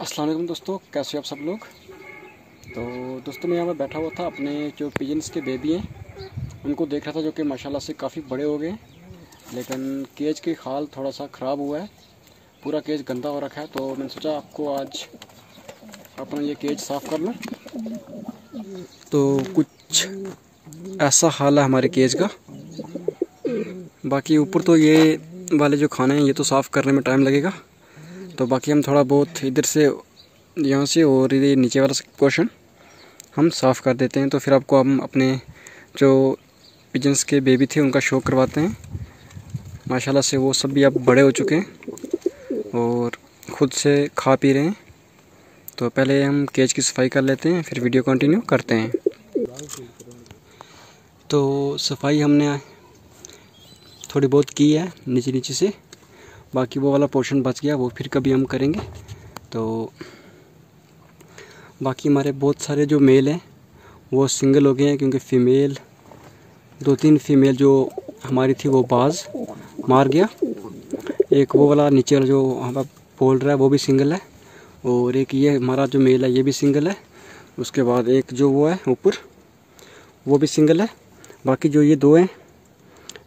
असलम दोस्तों, कैसे हो आप सब लोग? तो दोस्तों, मैं यहाँ पर बैठा हुआ था अपने जो पिजन्स के बेबी हैं, उनको देख रहा था जो कि माशाल्लाह से काफ़ी बड़े हो गए, लेकिन केज की खाल थोड़ा सा ख़राब हुआ है, पूरा केज गंदा हो रखा है तो मैंने सोचा आपको आज अपना ये केज साफ़ कर लूँ। तो कुछ ऐसा हाल है हमारे केज का। बाकी ऊपर तो ये वाले जो खाने हैं, ये तो साफ़ करने में टाइम लगेगा। तो बाकी हम थोड़ा बहुत इधर से, यहाँ से और ये नीचे वाला पोर्शन हम साफ़ कर देते हैं। तो फिर आपको हम अपने जो पिजन्स के बेबी थे, उनका शो करवाते हैं। माशाल्लाह से वो सब भी अब बड़े हो चुके हैं और ख़ुद से खा पी रहे हैं। तो पहले हम केज की सफ़ाई कर लेते हैं, फिर वीडियो कंटिन्यू करते हैं। तो सफ़ाई हमने थोड़ी बहुत की है नीचे नीचे से। बाकी वो वाला पोर्शन बच गया, वो फिर कभी हम करेंगे। तो बाकी हमारे बहुत सारे जो मेल हैं, वो सिंगल हो गए हैं क्योंकि फ़ीमेल दो तीन फीमेल जो हमारी थी वो बाज मार गया। एक वो वाला नीचे जो हम बोल रहा है वो भी सिंगल है और एक ये हमारा जो मेल है, ये भी सिंगल है। उसके बाद एक जो वो है ऊपर, वो भी सिंगल है। बाकी जो ये दो हैं,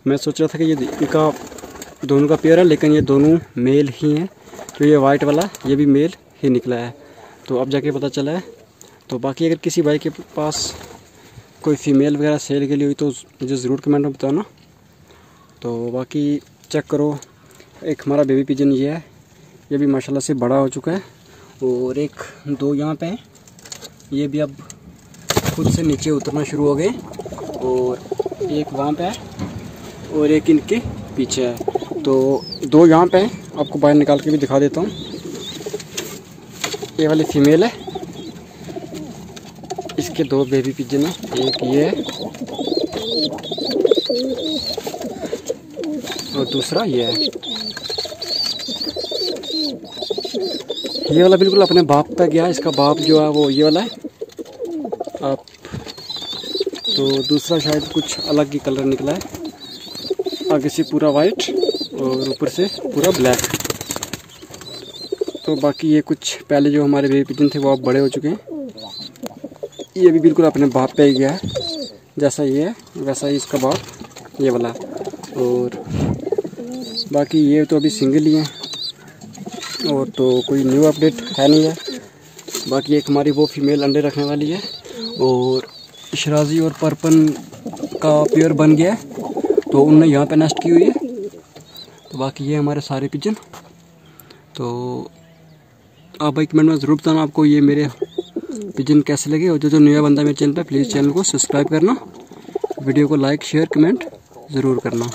मैं सोच रहा था कि ये इनका दोनों का पेयर है, लेकिन ये दोनों मेल ही हैं। जो ये वाइट वाला, ये भी मेल ही निकला है। तो अब जाके पता चला है। तो बाकी अगर किसी भाई के पास कोई फ़ीमेल वगैरह सेल के लिए हुई तो मुझे ज़रूर कमेंट में बताना। तो बाकी चेक करो। एक हमारा बेबी पिजन ये है। ये भी माशाल्लाह से बड़ा हो चुका है। और एक दो यहाँ पे ये भी अब खुद से नीचे उतरना शुरू हो गए। और एक वहाँ पे है। और एक इनके पीछे है। तो दो यहाँ पे हैं। आपको बाहर निकाल के भी दिखा देता हूँ। ये वाली फीमेल है। इसके दो बेबी पिजन हैं। एक ये है। और दूसरा ये है। ये वाला बिल्कुल अपने बाप पे गया इसका बाप जो है वो ये वाला है। आप तो दूसरा शायद कुछ अलग ही कलर निकला है। आगे से पूरा वाइट और ऊपर से पूरा ब्लैक तो बाकी ये कुछ पहले जो हमारे बेबी पिजन थे वो अब बड़े हो चुके हैं। ये भी बिल्कुल अपने बाप पे ही गया है। जैसा ये है, वैसा ही इसका बाप, ये वाला। और बाकी ये तो अभी सिंगल ही हैं। और तो कोई न्यू अपडेट है नहीं है। बाकी एक हमारी वो फीमेल अंडे रखने वाली है। और शराजी और परपन का पेयर बन गया है। तो उनने यहाँ पे नेस्ट की हुई है। तो बाकी ये हमारे सारे पिजन तो आप भाई कमेंट में ज़रूर बताना आपको ये मेरे पिजन कैसे लगे और जो जो नया बंदा मेरे चैनल पर प्लीज़ चैनल को सब्सक्राइब करना। वीडियो को लाइक शेयर कमेंट ज़रूर करना।